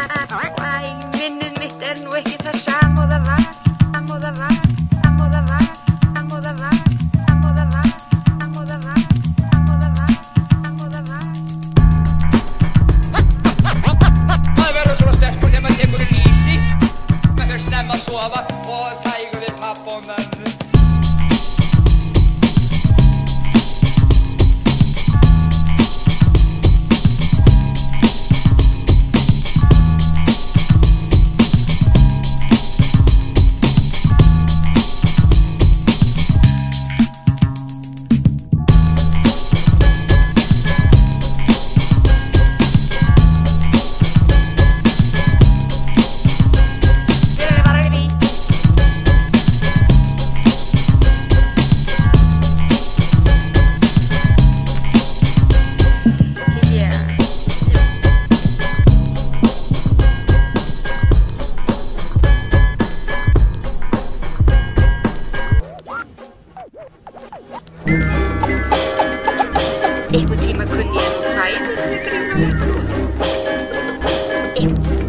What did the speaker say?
Æ, minnið mitt er nú ekki það sam og það var Sam og það var, sam og það var Sam og það var, sam og það var Sam og það var, sam og það var Sam og það var. Það verður svona sterkur þegar maður tekur í lýsi. Maður fyrir snemma að sofa og tægur við pappa og mömmu Einhvern tíma kunni ég nú kvæði með grín og leikbrúð. Einhvern